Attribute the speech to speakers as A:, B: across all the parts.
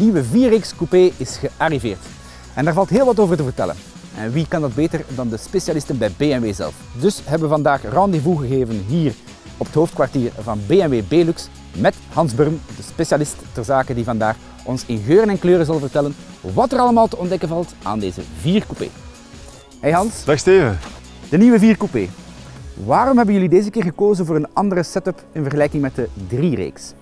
A: nieuwe 4X Coupé is gearriveerd. En daar valt heel wat over te vertellen. En wie kan dat beter dan de specialisten bij BMW zelf? Dus hebben we vandaag rendezvous gegeven hier op het hoofdkwartier van BMW Belux met Hans Burm, de specialist ter zake die vandaag ons in geuren en kleuren zal vertellen wat er allemaal te ontdekken valt aan deze 4 Coupé. Hey Hans.
B: Dag Steven.
A: De nieuwe 4 Coupé. Waarom hebben jullie deze keer gekozen voor een andere setup in vergelijking met de 3-reeks?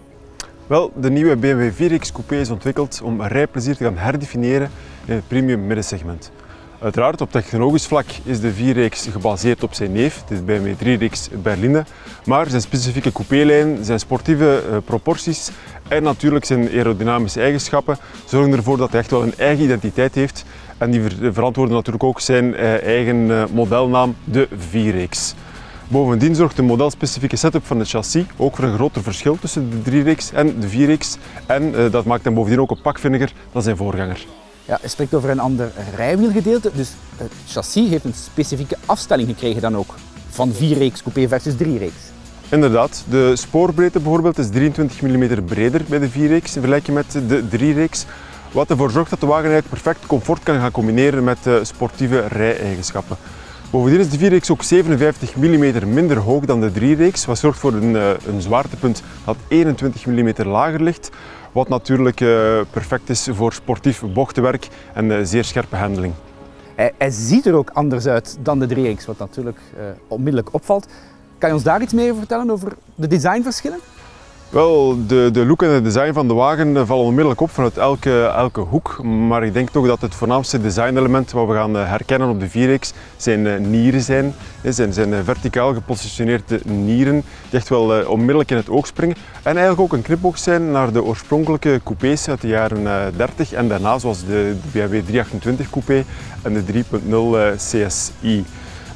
B: Wel, de nieuwe BMW 4X Coupé is ontwikkeld om rijplezier te gaan herdefiniëren in het premium middensegment. Uiteraard, op technologisch vlak is de 4-reeks gebaseerd op zijn neef, de BMW 3-reeks Berline. Maar zijn specifieke coupélijn, zijn sportieve uh, proporties en natuurlijk zijn aerodynamische eigenschappen zorgen ervoor dat hij echt wel een eigen identiteit heeft. En die verantwoorden natuurlijk ook zijn uh, eigen uh, modelnaam, de 4-reeks. Bovendien zorgt de modelspecifieke setup van het chassis ook voor een groter verschil tussen de 3-reeks en de 4-reeks. En dat maakt hem bovendien ook een pak vinniger dan zijn voorganger.
A: Ja, je spreekt over een ander rijwielgedeelte, dus het chassis heeft een specifieke afstelling gekregen dan ook van 4-reeks coupé versus 3-reeks.
B: Inderdaad, de spoorbreedte bijvoorbeeld is 23 mm breder bij de 4-reeks in vergelijking met de 3-reeks. Wat ervoor zorgt dat de wagen eigenlijk perfect comfort kan gaan combineren met sportieve rij-eigenschappen. Bovendien is de 4-reeks ook 57 mm minder hoog dan de 3-reeks, wat zorgt voor een, een zwaartepunt dat 21 mm lager ligt. Wat natuurlijk uh, perfect is voor sportief bochtenwerk en uh, zeer scherpe handeling.
A: Hij, hij, ziet er ook anders uit dan de 3X, wat natuurlijk onmiddellijk opvalt. Kan je ons daar iets meer over vertellen over de designverschillen?
B: Wel, de, de look en het design van de wagen vallen onmiddellijk op vanuit elke, elke hoek. Maar ik denk toch dat het voornaamste designelement wat we gaan herkennen op de 4X zijn nieren zijn. Zijn, zijn verticaal gepositioneerde nieren die echt wel onmiddellijk in het oog springen. En eigenlijk ook een knipoog zijn naar de oorspronkelijke coupés uit de jaren 30 en daarna zoals de BMW 328 coupé en de 3.0 CSI.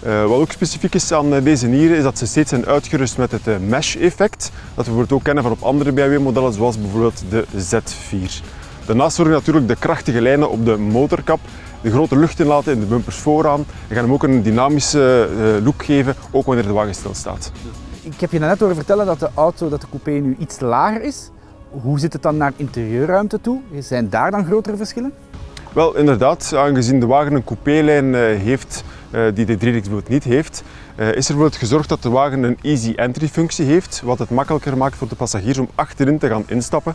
B: Uh, wat ook specifiek is aan deze nieren is dat ze steeds zijn uitgerust met het uh, mesh-effect. Dat we bijvoorbeeld ook kennen van op andere BMW-modellen zoals bijvoorbeeld de Z4. Daarnaast zorgen natuurlijk de krachtige lijnen op de motorkap, de grote lucht inlaten in de bumpers vooraan en gaan hem ook een dynamische look geven, ook wanneer de wagen stilstaat.
A: Ik heb je net horen vertellen dat de auto, dat de coupé nu iets lager is. Hoe zit het dan naar interieurruimte toe? Zijn daar dan grotere verschillen?
B: Wel, inderdaad, aangezien de wagen een coupélijn heeft die de 3 bijvoorbeeld niet heeft, is er bijvoorbeeld gezorgd dat de wagen een easy entry functie heeft, wat het makkelijker maakt voor de passagiers om achterin te gaan instappen.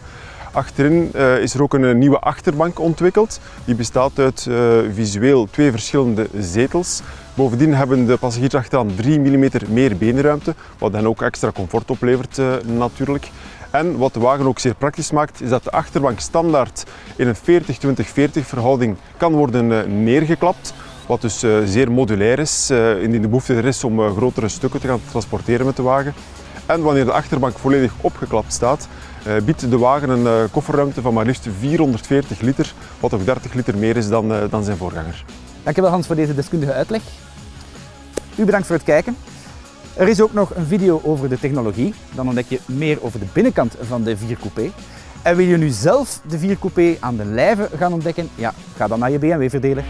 B: Achterin uh, is er ook een nieuwe achterbank ontwikkeld. Die bestaat uit visueel twee verschillende zetels. Bovendien hebben de passagiers achteraan 3 mm meer beenruimte, wat hen ook extra comfort oplevert natuurlijk. En wat de wagen ook zeer praktisch maakt, is dat de achterbank standaard in een 40-20-40 verhouding kan worden neergeklapt. Wat dus zeer modulair is, indien de behoefte er is om grotere stukken te gaan transporteren met de wagen. En wanneer de achterbank volledig opgeklapt staat, biedt de wagen een kofferruimte van maar liefst 440 liter, wat ook 30 liter meer is dan, dan zijn voorganger.
A: Dankjewel Hans voor deze deskundige uitleg. U bedankt voor het kijken. Er is ook nog een video over de technologie. Dan ontdek je meer over de binnenkant van de 4 Coupé. En wil je nu zelf de 4 Coupé aan de lijve gaan ontdekken? Ja, ga dan naar je BMW verdelen.